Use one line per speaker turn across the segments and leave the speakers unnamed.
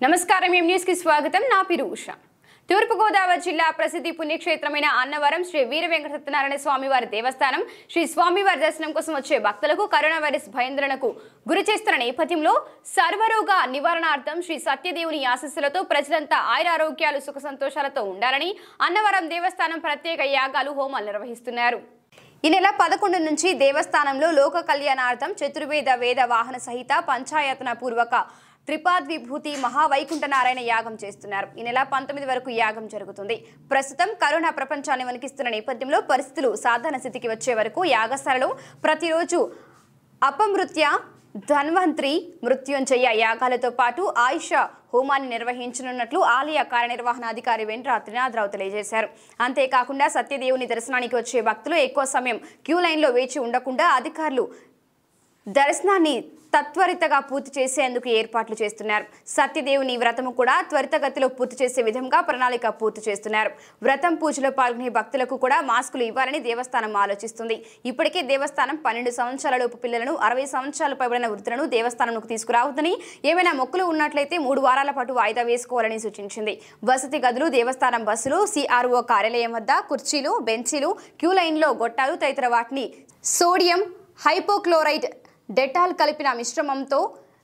నమస్కారం ఎం న్యూస్కి స్వాగతం. నా పేరు ఉష. తూర్పుగోదావరి జిల్లా ప్రసిద్ధి పుణ్యక్షేత్రమైన అన్నవరం శ్రీ వీర వెంకట సత్యనారాయణ స్వామివారి దేవస్థానం శ్రీ స్వామివారి దర్శనం కోసం వచ్చే భక్తులకు కరోనా వైరస్ భయందరణకు గురి చేస్తున్న నేపథ్యంలో సర్వరోగ నివారణార్థం శ్రీ సత్యదేవుని ఆశస్సులతో ప్రజలంతా ఆయురారోగ్యాలు సుఖ సంతోషాలతో ఉండాలని అన్నవరం దేవస్థానం ప్రత్యేక యాగాలు హోమాలు నిర్వహిస్తున్నారు. ఈ నెల పదకొండు నుంచి దేవస్థానంలో లోక కళ్యాణార్థం చతుర్వేద వేద వాహన సహిత పంచాయతన పూర్వక త్రిపాద్విభూతి మహావైకుంఠ నారాయణ యాగం చేస్తున్నారు. ఈ నెల పంతొమ్మిది వరకు యాగం జరుగుతుంది. ప్రస్తుతం కరోనా ప్రపంచాన్ని వణికిస్తున్న నేపథ్యంలో పరిస్థితులు సాధారణ స్థితికి వచ్చే వరకు యాగశాలలో ప్రతిరోజు అపమృత్య ధన్వంత్రి మృత్యుంజయ యాగాలతో పాటు ఆయుష హోమాన్ని నిర్వహించనున్నట్లు ఆలయ కార్యనిర్వహణాధికారి వెంట్రా త్రినాథరావు తెలియజేశారు. అంతేకాకుండా సత్యదేవుని దర్శనానికి వచ్చే భక్తులు ఎక్కువ సమయం క్యూ లైన్లో వేచి ఉండకుండా అధికారులు దర్శనాన్ని తత్వరితగా పూర్తి చేసేందుకు ఏర్పాట్లు చేస్తున్నారు. సత్యదేవుని వ్రతము కూడా త్వరితగతిలో పూర్తి చేసే విధంగా ప్రణాళిక పూర్తి చేస్తున్నారు. వ్రతం పూజలో పాల్గొనే భక్తులకు కూడా మాస్కులు ఇవ్వాలని దేవస్థానం ఆలోచిస్తుంది. ఇప్పటికే దేవస్థానం పన్నెండు సంవత్సరాలలోపు పిల్లలను అరవై సంవత్సరాలు పైబడిన వృద్ధులను దేవస్థానంకు తీసుకురావద్దని ఏమైనా మొక్కులు ఉన్నట్లయితే మూడు వారాల పాటు వాయిదా వేసుకోవాలని సూచించింది. వసతి గదులు దేవస్థానం బస్సులు సిఆర్ఓ కార్యాలయం వద్ద కుర్చీలు బెంచీలు క్యూ లైన్లో గొట్టాలు తదితర వాటిని సోడియం హైపోక్లోరైడ్ డెటాల్ కలిపిన మిశ్రమంతో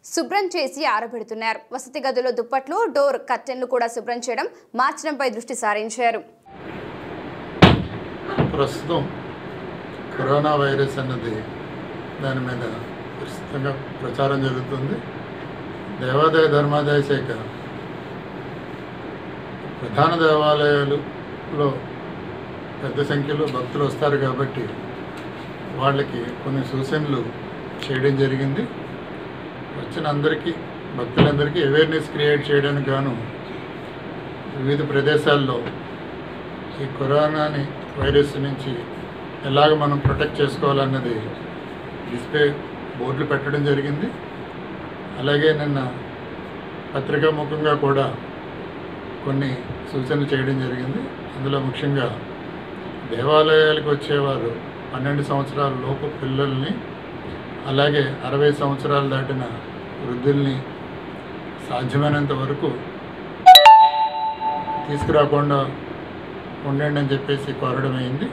శుభ్రం చేసి ఆరబెడుతున్నారు. వసతి గదిలో దుప్పట్లు డోర్ కర్టెన్లు కూడా శుభ్రం చేయడం మార్చడంపై దృష్టి సారించారు.
ప్రస్తుతం కరోనా వైరస్ అన్నది దాని మీద విస్తృతంగా ప్రచారం జరుగుతుంది. దేవాదాయ ధర్మాదాయ శాఖ ప్రధాన దేవాలయాలలో పెద్ద సంఖ్యలో భక్తులు వస్తారు కాబట్టి వాళ్ళకి కొన్ని సూచనలు చేయడం జరిగింది. వచ్చిన అందరికీ భక్తులందరికీ అవేర్నెస్ క్రియేట్ చేయడానికి గాను వివిధ ప్రదేశాల్లో ఈ కరోనాని వైరస్ నుంచి ఎలాగ మనం ప్రొటెక్ట్ చేసుకోవాలన్నది డిస్ప్లే బోర్డులు పెట్టడం జరిగింది. అలాగే నిన్న పత్రికా ముఖంగా కూడా కొన్ని సూచనలు చేయడం జరిగింది. అందులో ముఖ్యంగా దేవాలయాలకు వచ్చేవారు పన్నెండు సంవత్సరాల లోపు పిల్లల్ని అలాగే అరవై సంవత్సరాలు దాటిన వృద్ధుల్ని సాధ్యమైనంత వరకు తీసుకురాకుండా ఉండండి అని చెప్పేసి కోరడం అయింది.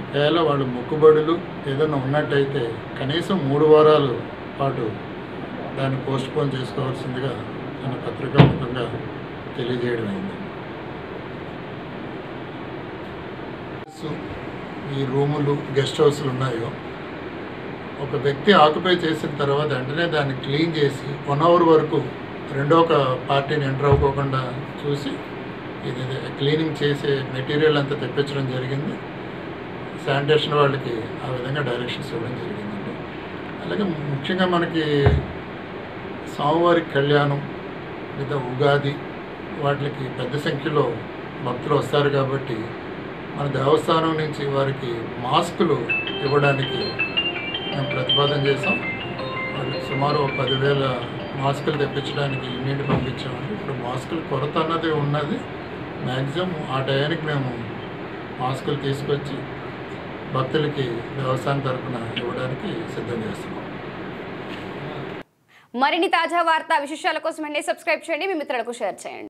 ఒకవేళ వాళ్ళు మొక్కుబడులు ఏదైనా ఉన్నట్టయితే కనీసం మూడు వారాలు పాటు దాన్ని పోస్ట్పోన్ చేసుకోవాల్సిందిగా మన పత్రికాముఖంగా తెలియజేయడం అయింది. ఈ రూములు గెస్ట్ హౌస్లు ఉన్నాయో ఒక వ్యక్తి ఆక్యుపై చేసిన తర్వాత వెంటనే దాన్ని క్లీన్ చేసి వన్ అవర్ వరకు రెండో ఒక పార్టీని ఎంటర్ అవ్వకోకుండా చూసి ఇది క్లీనింగ్ చేసే మెటీరియల్ అంతా తెప్పించడం జరిగింది. శానిటేషన్ వాళ్ళకి ఆ విధంగా డైరెక్షన్స్ ఇవ్వడం జరిగిందండి. అలాగే ముఖ్యంగా మనకి స్వామివారి కళ్యాణం లేదా ఉగాది వాటికి పెద్ద సంఖ్యలో భక్తులు వస్తారు కాబట్టి మన దేవస్థానం నుంచి వారికి మాస్కులు ఇవ్వడానికి మేము ప్రతిపాదన చేసాం వాళ్ళకి సుమారు పదివేల మాస్కులు తెప్పించడానికి యూనిట్ పంపించామండి. ఇప్పుడు మాస్కులు కొరత అన్నది ఉన్నది. మ్యాక్సిమం ఆ టయానికి మేము మాస్కులు తీసుకొచ్చి భక్తులకి వ్యవసాయం తరఫున ఇవ్వడానికి సిద్ధం చేస్తున్నాం.
మరిన్ని తాజా వార్తా విశేషాల కోసం వెంటనే సబ్స్క్రైబ్ చేయండి. మీ మిత్రులకు షేర్ చేయండి.